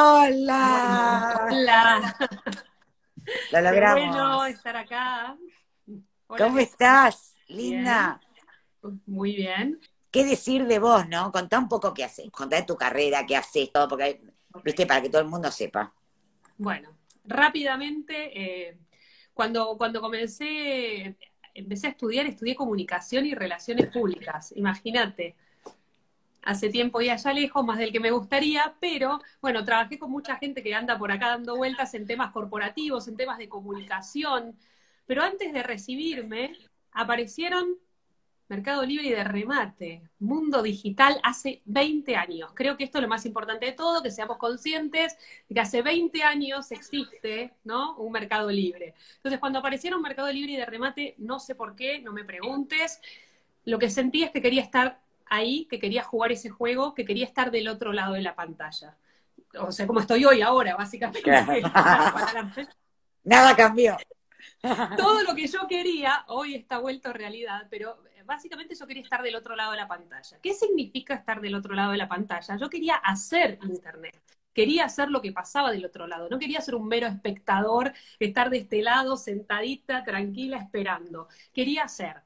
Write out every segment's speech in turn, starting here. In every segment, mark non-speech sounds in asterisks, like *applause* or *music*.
Hola. Hola. Lo logramos. Qué bueno estar acá. Hola, ¿Cómo estás, linda? Bien. Muy bien. ¿Qué decir de vos, no? Contá un poco qué haces. Contá de tu carrera, qué haces, todo, porque, okay. viste, para que todo el mundo sepa. Bueno, rápidamente, eh, cuando, cuando comencé, empecé a estudiar, estudié comunicación y relaciones públicas. Imagínate hace tiempo y allá lejos, más del que me gustaría, pero bueno, trabajé con mucha gente que anda por acá dando vueltas en temas corporativos, en temas de comunicación, pero antes de recibirme aparecieron Mercado Libre y de remate, mundo digital hace 20 años. Creo que esto es lo más importante de todo, que seamos conscientes de que hace 20 años existe ¿no? un Mercado Libre. Entonces, cuando aparecieron Mercado Libre y de remate, no sé por qué, no me preguntes, lo que sentí es que quería estar ahí, que quería jugar ese juego, que quería estar del otro lado de la pantalla. O sea, como estoy hoy ahora, básicamente. *laughs* *laughs* Nada cambió. *laughs* Todo lo que yo quería hoy está vuelto realidad, pero básicamente yo quería estar del otro lado de la pantalla. ¿Qué significa estar del otro lado de la pantalla? Yo quería hacer Internet. Quería hacer lo que pasaba del otro lado. No quería ser un mero espectador, estar de este lado, sentadita, tranquila, esperando. Quería hacer.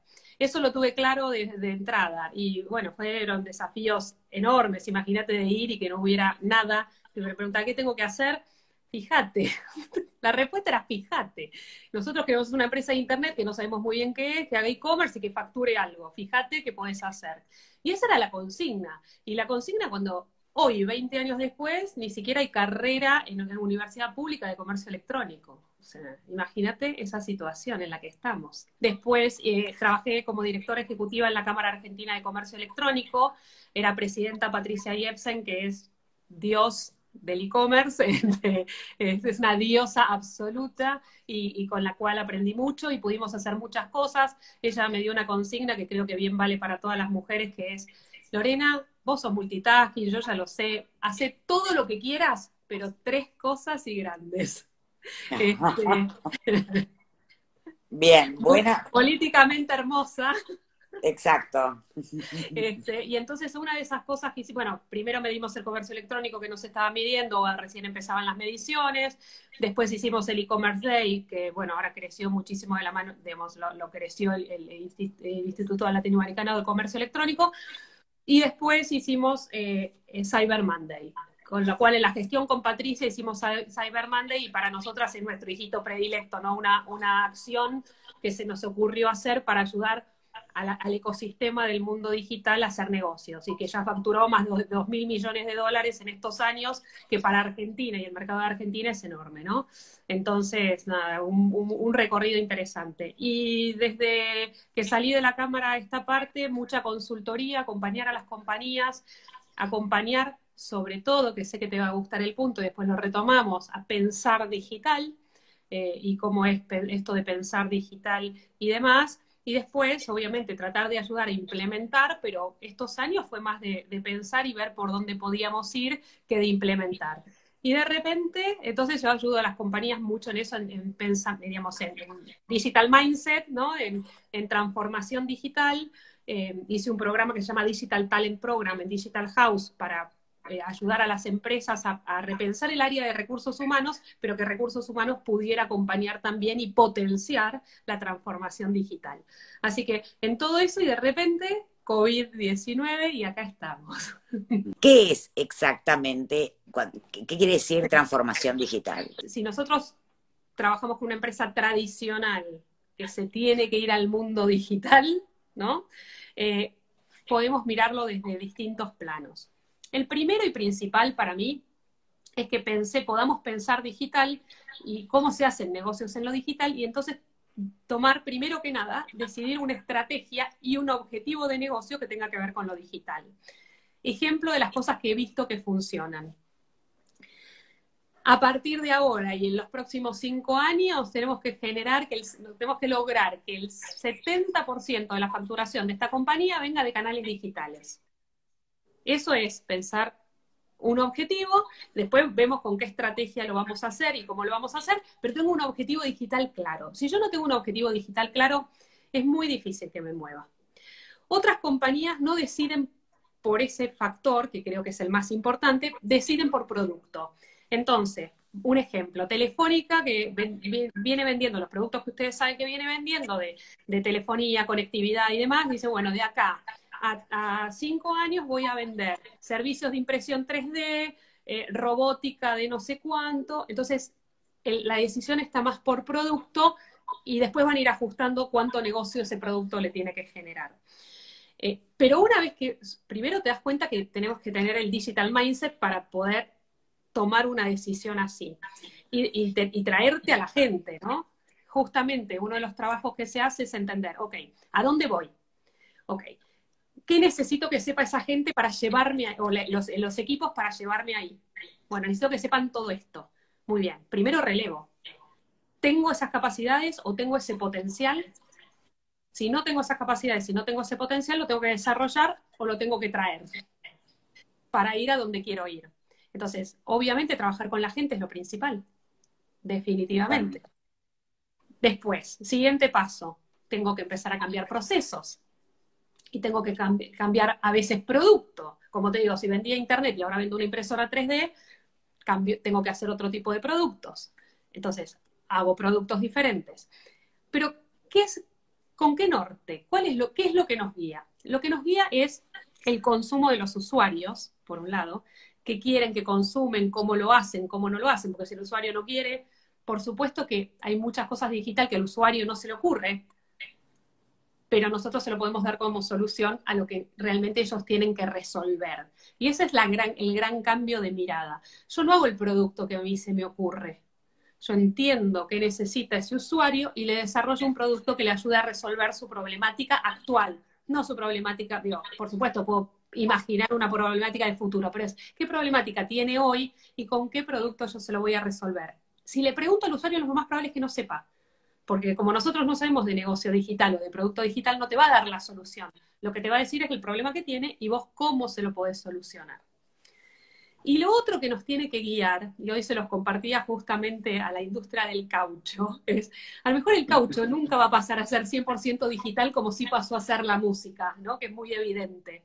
Eso lo tuve claro desde de entrada y bueno, fueron desafíos enormes, imagínate de ir y que no hubiera nada, y me preguntaba, ¿qué tengo que hacer? Fíjate, *laughs* la respuesta era fíjate. Nosotros queremos una empresa de internet que no sabemos muy bien qué es, que haga e-commerce y que facture algo. Fíjate qué podés hacer. Y esa era la consigna. Y la consigna cuando hoy, 20 años después, ni siquiera hay carrera en una universidad pública de comercio electrónico. Imagínate esa situación en la que estamos. Después eh, trabajé como directora ejecutiva en la Cámara Argentina de Comercio Electrónico. Era presidenta Patricia Jepsen, que es Dios del e-commerce, *laughs* es una diosa absoluta y, y, con la cual aprendí mucho y pudimos hacer muchas cosas. Ella me dio una consigna que creo que bien vale para todas las mujeres, que es, Lorena, vos sos multitasking, yo ya lo sé, hace todo lo que quieras, pero tres cosas y grandes. *laughs* Este, *laughs* Bien, *laughs* buena. Políticamente hermosa. Exacto. Este, y entonces una de esas cosas que hicimos, bueno, primero medimos el comercio electrónico que no se estaba midiendo, recién empezaban las mediciones, después hicimos el e-commerce day, que bueno, ahora creció muchísimo de la mano, digamos, lo, lo creció el, el, el, Instituto Latinoamericano de Comercio Electrónico, y después hicimos eh, Cyber Monday, con lo cual en la gestión con Patricia hicimos Cyber Monday y para nosotras es nuestro hijito predilecto, ¿no? Una, una acción que se nos ocurrió hacer para ayudar al ecosistema del mundo digital a hacer negocios y que ya facturó más de 2 mil millones de dólares en estos años, que para Argentina y el mercado de Argentina es enorme, ¿no? Entonces, nada, un, un, un recorrido interesante. Y desde que salí de la Cámara a esta parte, mucha consultoría, acompañar a las compañías, acompañar sobre todo, que sé que te va a gustar el punto, después lo retomamos, a pensar digital eh, y cómo es esto de pensar digital y demás. Y después, obviamente, tratar de ayudar a implementar, pero estos años fue más de, pensar y ver por dónde podíamos ir que de implementar. Y de repente, entonces yo ayudo a las compañías mucho en eso, en, en pensar, digamos, en, en, digital mindset, ¿no? En, en transformación digital. Eh, hice un programa que se llama Digital Talent Program en Digital House para eh, ayudar a las empresas a, a, repensar el área de recursos humanos, pero que recursos humanos pudiera acompañar también y potenciar la transformación digital. Así que en todo eso y de repente COVID-19 y acá estamos. *laughs* ¿Qué es exactamente, qué quiere decir transformación digital? Si nosotros trabajamos con una empresa tradicional que se tiene que ir al mundo digital, ¿no? Eh, podemos mirarlo desde distintos planos. El primero y principal para mí es que pensé, podamos pensar digital y cómo se hacen negocios en lo digital y entonces tomar primero que nada, decidir una estrategia y un objetivo de negocio que tenga que ver con lo digital. Ejemplo de las cosas que he visto que funcionan. A partir de ahora y en los próximos cinco años tenemos que generar, que el, tenemos que lograr que el 70% de la facturación de esta compañía venga de canales digitales. Eso es pensar un objetivo, después vemos con qué estrategia lo vamos a hacer y cómo lo vamos a hacer, pero tengo un objetivo digital claro. Si yo no tengo un objetivo digital claro, es muy difícil que me mueva. Otras compañías no deciden por ese factor, que creo que es el más importante, deciden por producto. Entonces, un ejemplo, Telefónica, que viene vendiendo los productos que ustedes saben que viene vendiendo de, telefonía, conectividad y demás, dice, bueno, de acá a, cinco años voy a vender servicios de impresión 3D, eh, robótica de no sé cuánto. Entonces, la decisión está más por producto y después van a ir ajustando cuánto negocio ese producto le tiene que generar. Eh, pero una vez que, primero te das cuenta que tenemos que tener el digital mindset para poder tomar una decisión así y, traerte a la gente, ¿no? Justamente uno de los trabajos que se hace es entender, ok, ¿a dónde voy? Ok, ¿qué necesito que sepa esa gente para llevarme, o los, los equipos para llevarme ahí? Bueno, necesito que sepan todo esto. Muy bien, primero relevo. ¿Tengo esas capacidades o tengo ese potencial? Si no tengo esas capacidades, si no tengo ese potencial, lo tengo que desarrollar o lo tengo que traer para ir a donde quiero ir. Entonces, obviamente trabajar con la gente es lo principal, definitivamente. Después, siguiente paso, tengo que empezar a cambiar procesos y tengo que cambiar a veces producto. Como te digo, si vendía internet y ahora vendo una impresora 3D, tengo que hacer otro tipo de productos. Entonces, hago productos diferentes. Pero, ¿qué es, ¿con qué norte? ¿Cuál es lo, ¿Qué es lo que nos guía? Lo que nos guía es el consumo de los usuarios, por un lado, que quieren, que consumen, cómo lo hacen, cómo no lo hacen, porque si el usuario no quiere, por supuesto que hay muchas cosas digital que al usuario no se le ocurre, pero nosotros se lo podemos dar como solución a lo que realmente ellos tienen que resolver. Y ese es el gran cambio de mirada. Yo no hago el producto que a mí se me ocurre. Yo entiendo qué necesita ese usuario y le desarrollo un producto que le ayude a resolver su problemática actual, no su problemática, por supuesto puedo imaginar una problemática del futuro, pero es qué problemática tiene hoy y con qué producto yo se lo voy a resolver. Si le pregunto al usuario, lo más probable es que no sepa, porque como nosotros no sabemos de negocio digital o de producto digital, no te va a dar la solución. Lo que te va a decir es el problema que tiene y vos cómo se lo podés solucionar. Y lo otro que nos tiene que guiar, y hoy se los compartía justamente a la industria del caucho, *laughs* es, a lo mejor el caucho *laughs* nunca va a pasar a ser 100% digital como sí pasó a ser la música, ¿no? Que es muy evidente.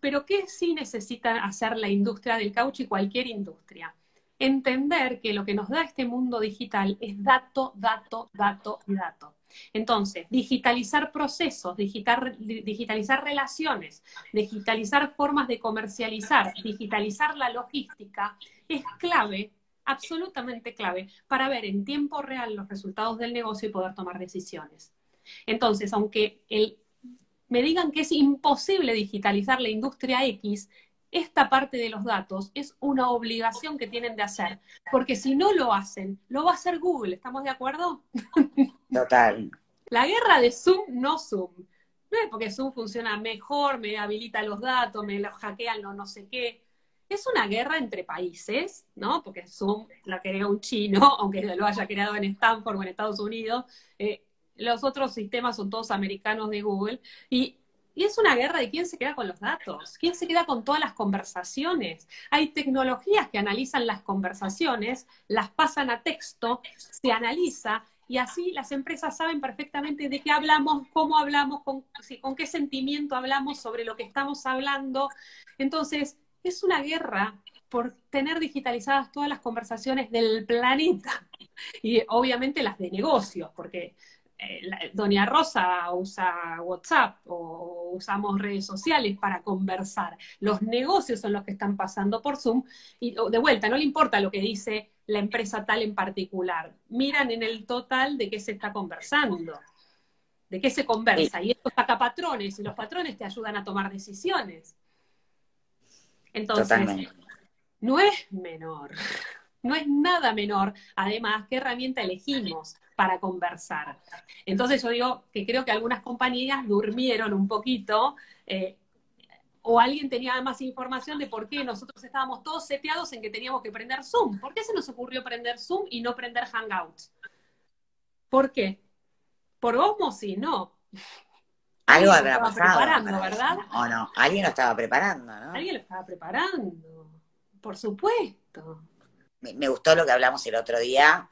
Pero ¿qué sí necesita hacer la industria del caucho y cualquier industria? Entender que lo que nos da este mundo digital es dato, dato, dato y dato. Entonces, digitalizar procesos, digitalizar relaciones, digitalizar formas de comercializar, digitalizar la logística, es clave, absolutamente clave, para ver en tiempo real los resultados del negocio y poder tomar decisiones. Entonces, aunque me digan que es imposible digitalizar la industria X, esta parte de los datos es una obligación que tienen de hacer, porque si no lo hacen, lo va a hacer Google, ¿estamos de acuerdo? *laughs* Total. La guerra de Zoom, no Zoom. No es porque Zoom funciona mejor, me habilita los datos, me los hackean, no, no sé qué. Es una guerra entre países, ¿no? Porque Zoom la creó un chino, *laughs* aunque lo haya creado en Stanford o en Estados Unidos. Eh, los otros sistemas son todos americanos de Google, y, es una guerra de quién se queda con los datos, quién se queda con todas las conversaciones. Hay tecnologías que analizan las conversaciones, las pasan a texto, se analiza, y así las empresas saben perfectamente de qué hablamos, cómo hablamos, con, con qué sentimiento hablamos sobre lo que estamos hablando. Entonces, es una guerra por tener digitalizadas todas las conversaciones del planeta *laughs* y obviamente las de negocios, porque Doña Rosa usa WhatsApp o usamos redes sociales para conversar. Los negocios son los que están pasando por Zoom y de vuelta, no le importa lo que dice la empresa tal en particular. Miran en el total de qué se está conversando, de qué se conversa. Y esto saca patrones y los patrones te ayudan a tomar decisiones. Entonces, no es menor. No es nada menor, además, qué herramienta elegimos para conversar. Entonces yo digo que creo que algunas compañías durmieron un poquito eh, o alguien tenía más información de por qué nosotros estábamos todos seteados en que teníamos que prender Zoom. ¿Por qué se nos ocurrió prender Zoom y no prender Hangouts? ¿Por qué? ¿Por osmosis? No. Algo habrá pasado. preparando, ¿verdad? O no, alguien lo estaba preparando, ¿no? Alguien lo estaba preparando, por supuesto me, gustó lo que hablamos el otro día,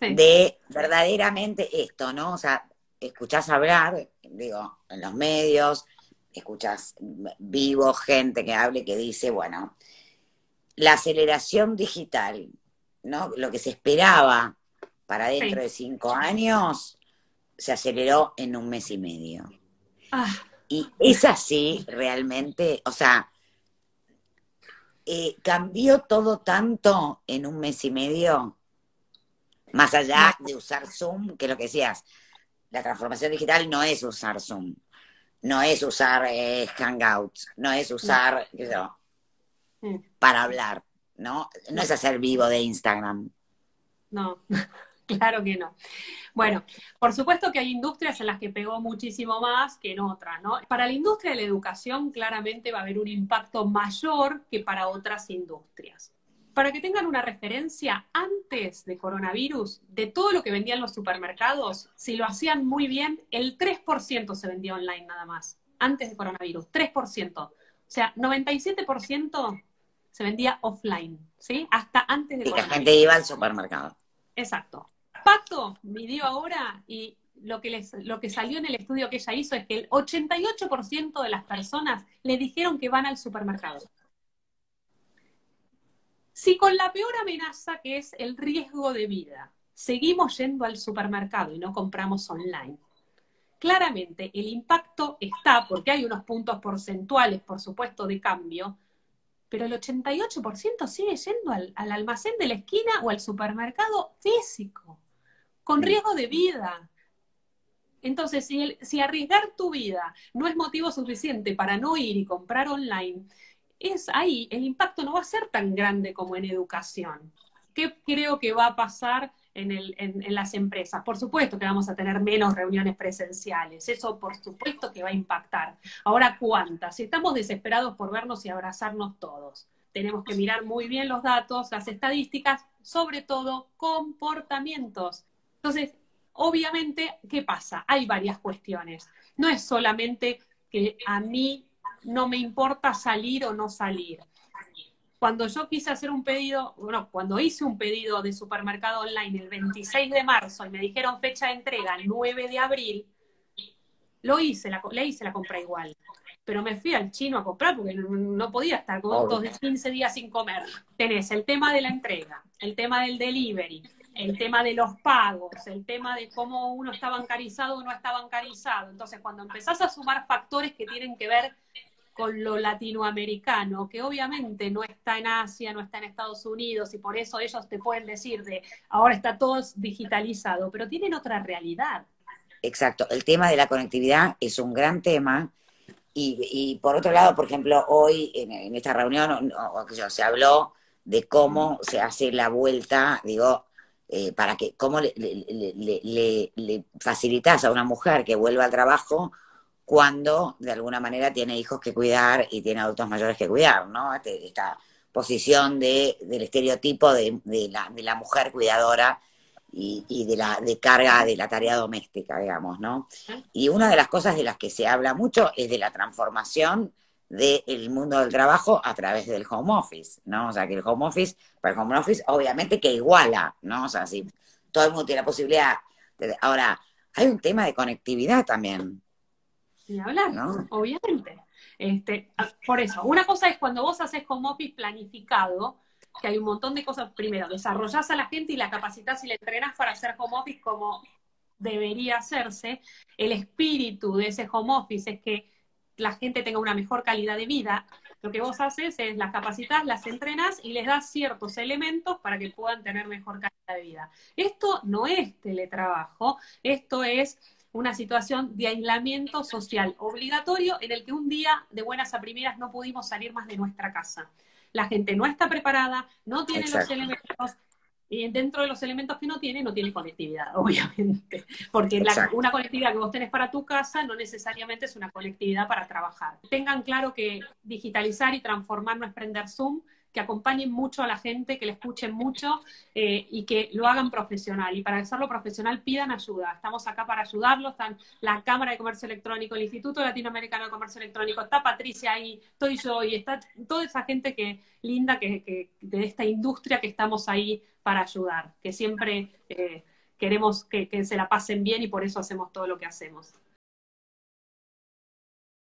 de verdaderamente esto, ¿no? O sea, escuchás hablar, digo, en los medios, escuchas vivo gente que hable que dice, bueno, la aceleración digital, ¿no? Lo que se esperaba para dentro de cinco años, se aceleró en un mes y medio. Ah. Y es así realmente, o sea, eh, cambió todo tanto en un mes y medio, más allá de usar Zoom, que lo que decías, la transformación digital no es usar Zoom, no es usar eh, Hangouts, no es usar, mm. para hablar, ¿no? No es hacer vivo de Instagram. No, *laughs* claro que no. Bueno, por supuesto que hay industrias en las que pegó muchísimo más que en otras, ¿no? Para la industria de la educación claramente va a haber un impacto mayor que para otras industrias. Para que tengan una referencia, antes de coronavirus, de todo lo que vendían los supermercados, si lo hacían muy bien, el 3% se vendía online nada más, antes de coronavirus, 3%. O sea, 97% se vendía offline, ¿sí? Hasta antes de Y la gente iba al supermercado. Exacto. Pato midió ahora y lo que, les, lo que salió en el estudio que ella hizo es que el 88% de las personas le dijeron que van al supermercado. Si con la peor amenaza que es el riesgo de vida seguimos yendo al supermercado y no compramos online, claramente el impacto está, porque hay unos puntos porcentuales, por supuesto, de cambio, pero el 88% sigue yendo al, al almacén de la esquina o al supermercado físico con riesgo de vida. Entonces, si, si arriesgar tu vida no es motivo suficiente para no ir y comprar online, es ahí, el impacto no va a ser tan grande como en educación. ¿Qué creo que va a pasar en, el, en, las empresas? Por supuesto que vamos a tener menos reuniones presenciales, eso por supuesto que va a impactar. Ahora, ¿cuántas? Si estamos desesperados por vernos y abrazarnos todos, tenemos que mirar muy bien los datos, las estadísticas, sobre todo comportamientos. Entonces, obviamente, ¿qué pasa? Hay varias cuestiones. No es solamente que a mí no me importa salir o no salir. Cuando yo quise hacer un pedido, bueno, cuando hice un pedido de supermercado online el 26 de marzo y me dijeron fecha de entrega el 9 de abril, lo hice, la, le hice la compra igual. Pero me fui al chino a comprar porque no, podía estar con dos de 15 días sin comer. Tenés el tema de la entrega, el tema del delivery, el tema de los pagos, el tema de cómo uno está bancarizado o no está bancarizado. Entonces, cuando empezás a sumar factores que tienen que ver con lo latinoamericano, que obviamente no está en Asia, no está en Estados Unidos, y por eso ellos te pueden decir de ahora está todo digitalizado, pero tienen otra realidad. Exacto, el tema de la conectividad es un gran tema. Y, por otro lado, por ejemplo, hoy en, esta reunión se habló de cómo se hace la vuelta, digo, eh, para que, cómo le, le, facilitas a una mujer que vuelva al trabajo cuando de alguna manera tiene hijos que cuidar y tiene adultos mayores que cuidar, ¿no? Este, esta posición de, del estereotipo de, la, de la mujer cuidadora y, y, de la de carga de la tarea doméstica, digamos, ¿no? Y una de las cosas de las que se habla mucho es de la transformación del mundo del trabajo a través del home office, ¿no? O sea, que el home office, para el home office, obviamente que iguala, ¿no? O sea, si todo el mundo tiene la posibilidad. De... Ahora, hay un tema de conectividad también. Ni hablar, ¿no? obviamente. Este, por eso, una cosa es cuando vos haces home office planificado, que hay un montón de cosas. Primero, desarrollás a la gente y la capacitas y la entrenás para hacer home office como debería hacerse. El espíritu de ese home office es que la gente tenga una mejor calidad de vida, lo que vos haces es las capacitas, las entrenas y les das ciertos elementos para que puedan tener mejor calidad de vida. Esto no es teletrabajo, esto es una situación de aislamiento social obligatorio en el que un día de buenas a primeras no pudimos salir más de nuestra casa. La gente no está preparada, no tiene los elementos, y dentro de los elementos que no tiene, no tiene conectividad, *laughs* obviamente. Porque una conectividad que vos tenés para tu casa no necesariamente es una conectividad para trabajar. Tengan claro que digitalizar y transformar no es prender Zoom, que acompañen mucho a la gente, que le escuchen mucho eh, y que lo hagan profesional. Y para hacerlo profesional pidan ayuda. Estamos acá para ayudarlos. Están la Cámara de Comercio Electrónico, el Instituto Latinoamericano de Comercio Electrónico, está Patricia ahí, estoy yo y está toda esa gente que linda que, de esta industria que estamos ahí para ayudar, que siempre eh, queremos que se la pasen bien y por eso hacemos todo lo que hacemos.